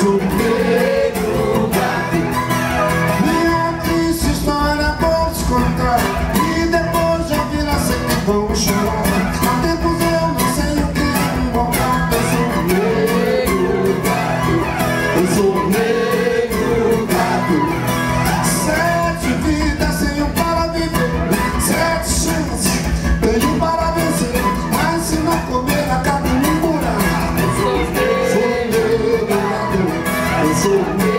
so good. so